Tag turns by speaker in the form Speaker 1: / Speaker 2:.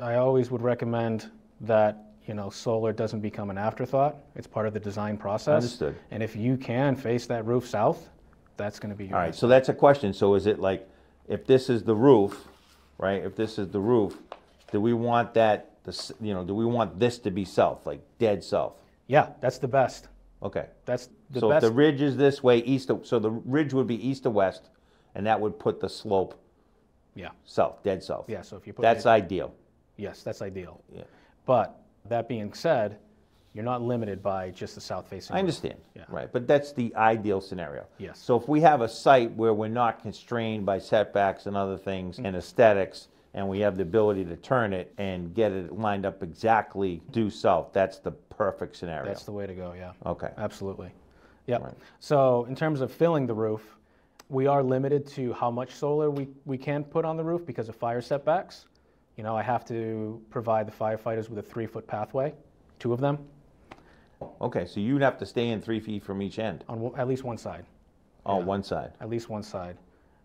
Speaker 1: I always would recommend that, you know, solar doesn't become an afterthought. It's part of the design process.
Speaker 2: Understood.
Speaker 1: And if you can face that roof south, that's gonna be your
Speaker 2: All right, so that's a question. So is it like, if this is the roof, right, if this is the roof, do we want that, the you know, do we want this to be south, like dead south?
Speaker 1: Yeah, that's the best.
Speaker 2: Okay.
Speaker 1: That's the
Speaker 2: So if
Speaker 1: best.
Speaker 2: the ridge is this way, east to, so the ridge would be east to west, and that would put the slope
Speaker 1: Yeah,
Speaker 2: south, dead south.
Speaker 1: yeah, so if you put.
Speaker 2: That's
Speaker 1: it-
Speaker 2: ideal.
Speaker 1: Yes, that's ideal.
Speaker 2: Yeah.
Speaker 1: But that being said, you're not limited by just the south facing.
Speaker 2: I understand,
Speaker 1: Yeah.
Speaker 2: right, but that's the ideal scenario.
Speaker 1: Yes.
Speaker 2: So if we have a site where we're not constrained by setbacks and other things
Speaker 1: Mm-hmm.
Speaker 2: and aesthetics, and we have the ability to turn it and get it lined up exactly due south, that's the perfect scenario.
Speaker 1: That's the way to go, yeah.
Speaker 2: Okay,
Speaker 1: Absolutely. Yep.
Speaker 2: Right.
Speaker 1: So in terms of filling the roof, we are limited to how much solar we, we can put on the roof because of fire setbacks. You know, I have to provide the firefighters with a three-foot pathway, two of them,
Speaker 2: okay, so you'd have to stay in three feet from each end,
Speaker 1: on one- at least one side,
Speaker 2: on
Speaker 1: Yeah.
Speaker 2: one side.
Speaker 1: at least one side.